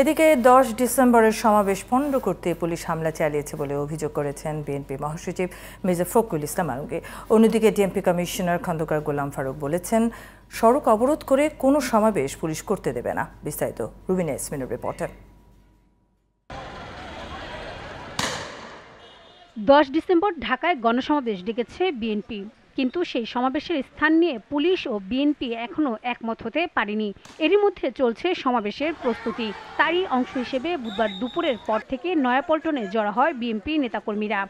এদিকে দশ ডিসেম্বরের সমাবেশ পণ্ড করতে পুলিশ হামলা চালিয়েছে বলে অভিযোগ করেছেন বিএনপি মহাসচিব মির্জা ফখরুল ইসলাম আলমগীর। অন্যদিকে ডিএমপি কমিশনার খন্দকার গোলাম ফারুক বলেছেন, সড়ক অবরোধ করে কোনো সমাবেশ পুলিশ করতে দেবে না। বিস্তারিত রুবিনা ইসমিনের রিপোর্টে। দশ ডিসেম্বর ঢাকায় গণসমাবেশ ডেকেছে বিএনপি। কিন্তু সেই সমাবেশের স্থান নিয়ে পুলিশ ও বিএনপি এখনও একমত হতে পারেনি। এরই মধ্যে চলছে সমাবেশের প্রস্তুতি। তারই অংশ হিসেবে বুধবার দুপুরের পর থেকে নয়াপল্টনে জড়া হয় বিএনপি নেতাকর্মীরা।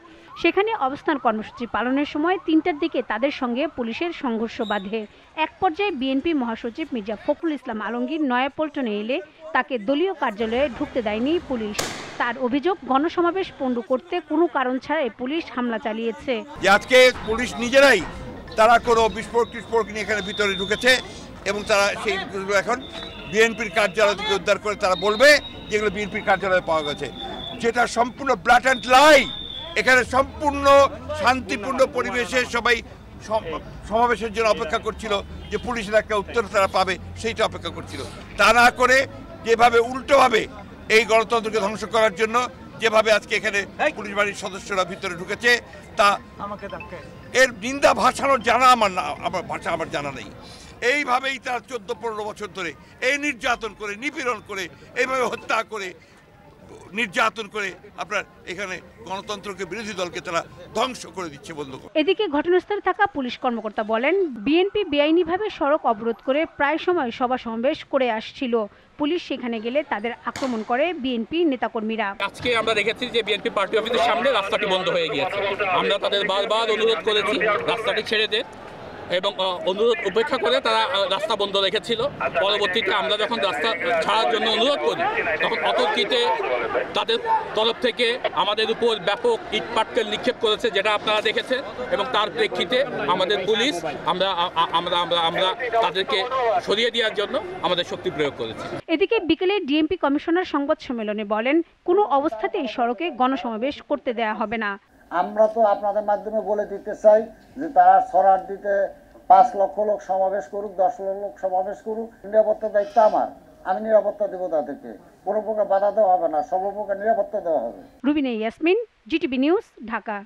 সেখানে অবস্থান কর্মসূচি পালনের সময় তিনটার দিকে তাদের সঙ্গে পুলিশের সংঘর্ষ বাধে। এক পর্যায়ে বিএনপি মহাসচিব মির্জা ফখরুল ইসলাম আলমগীর নয়াপল্টনে এলে তাকে দলীয় কার্যালয়ে ঢুকতে দেয়নি পুলিশ। তার অভিযোগ, গণসমাবেশ পণ্ড করতে কোনো কারণ ছাড়াই পুলিশ হামলা চালিয়েছে। আজকে পুলিশ নিজেরাই তারা কোনো বিস্ফোরক টিস্ফোরক নিয়ে এখানে ভিতরে ঢুকেছে এবং তারা সেই এখন বিএনপির কার্যালয় থেকে উদ্ধার করে তারা বলবে যেগুলো বিএনপির কার্যালয়ে পাওয়া গেছে। যেটা সম্পূর্ণ অ্যান্ড লাই এখানে সম্পূর্ণ শান্তিপূর্ণ পরিবেশে সবাই সমাবেশের জন্য অপেক্ষা করছিল যে পুলিশের একটা উত্তর তারা পাবে সেইটা অপেক্ষা করছিল। তা না করে যেভাবে উল্টোভাবে এই গণতন্ত্রকে ধ্বংস করার জন্য যেভাবে আজকে এখানে পুলিশ বাড়ির সদস্যরা ভিতরে ঢুকেছে তা এর নিন্দা ভাষানোর জানা আমার না, আমার ভাষা আমার জানা নেই। এইভাবেই তারা চোদ্দ পনেরো বছর ধরে এই নির্যাতন করে, নিপীড়ন করে, এইভাবে হত্যা করে নির্যাতন করে আপনার এখানে গণতন্ত্রকে বিরোধী দলকে তারা ধ্বংস করে দিচ্ছে বন্ধ এদিকে ঘটনাস্থলে থাকা পুলিশ কর্মকর্তা বলেন বিএনপি বেআইনিভাবে সড়ক অবরোধ করে প্রায় সময় সভা সমাবেশ করে আসছিল। পুলিশ সেখানে গেলে তাদের আক্রমণ করে বিএনপি নেতাকর্মীরা। আজকে আমরা দেখেছি যে বিএনপি পার্টি অফিসের সামনে রাস্তাটি বন্ধ হয়ে গিয়েছে। আমরা তাদের বারবার অনুরোধ করেছি রাস্তাটি ছেড়ে দে। এবং অনুরোধ উপেক্ষা করে তারা রাস্তা বন্ধ রেখেছিল। পরবর্তীতে আমরা যখন রাস্তা ছাড়ার জন্য অনুরোধ করি, তখন অতর্কিতে তাদের তরফ থেকে আমাদের উপর ব্যাপক ইট পাটকেল নিক্ষেপ করেছে, যেটা আপনারা দেখেছেন। এবং তার প্রেক্ষিতে আমাদের পুলিশ আমরা আমরা আমরা আমরা তাদেরকে সরিয়ে দেওয়ার জন্য আমাদের শক্তি প্রয়োগ করেছি। এদিকে বিকেলে ডিএমপি কমিশনার সংবাদ সম্মেলনে বলেন, কোনো অবস্থাতেই সড়কে গণসমাবেশ করতে দেয়া হবে না। আমরা তো আপনাদের মাধ্যমে বলে দিতে চাই যে তারা সরার দিতে পাঁচ লক্ষ লোক সমাবেশ করুক, দশ লক্ষ লোক সমাবেশ করুক নিরাপত্তার দায়িত্ব আমার। আমি নিরাপত্তা দেবো তাদেরকে। কোনো প্রকার বাধা দেওয়া হবে না, সর্বপ্রকার নিরাপত্তা দেওয়া হবে। Rubina Yasmin, GTV news, Dhaka.